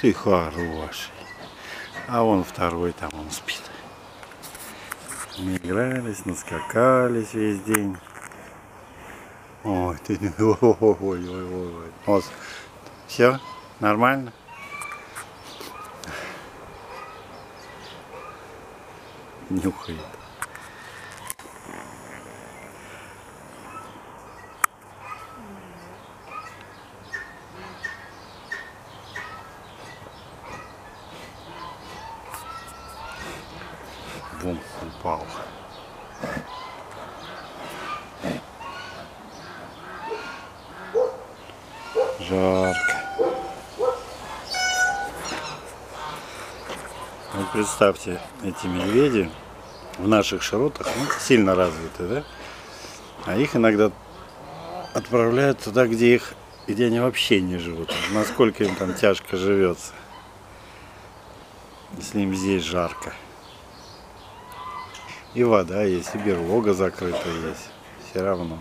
Ты хороший. А вон второй там он спит. Мы игрались, наскакались весь день. Ой, ты, ой, ой, ой, ой, ой. Вот. Все, нормально? Нюхает. Бум, упал. Жарко. Вот представьте, эти медведи в наших широтах ну, сильно развиты, да? А их иногда отправляют туда, где их, где они вообще не живут. Насколько им там тяжко живется. Если им здесь жарко. И вода есть, и берлога закрыта есть. Все равно.